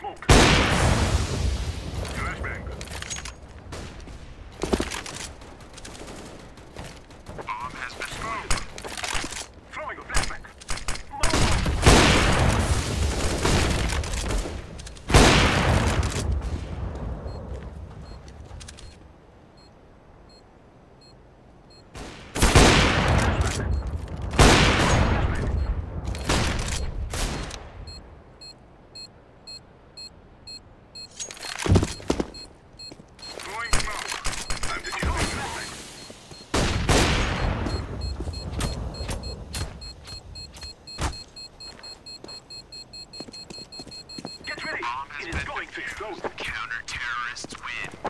Smoke. It is going to explode! Counter-terrorists win!